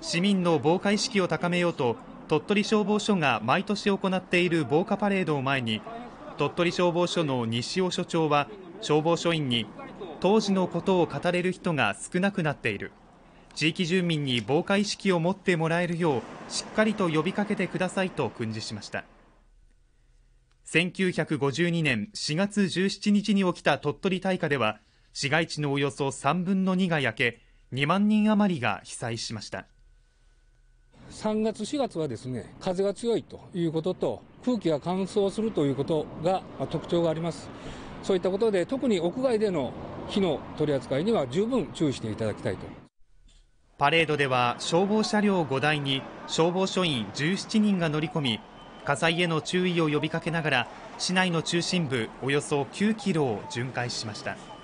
市民の防火意識を高めようと鳥取消防署が毎年行っている防火パレードを前に鳥取消防署の西尾署長は消防署員に当時のことを語れる人が少なくなっている。地域住民に防火意識を持ってもらえるようしっかりと呼びかけてくださいと訓示しました。1952年4月17日に起きた鳥取大火では市街地のおよそ3分の2が焼け2万人余りが被災しました。3月、4月はですね風が強いということと空気が乾燥するということが特徴があります。そういったことで特に屋外での火の取り扱いには十分注意していただきたいと。パレードでは消防車両5台に消防署員17人が乗り込み火災への注意を呼びかけながら市内の中心部およそ9キロを巡回しました。